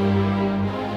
Música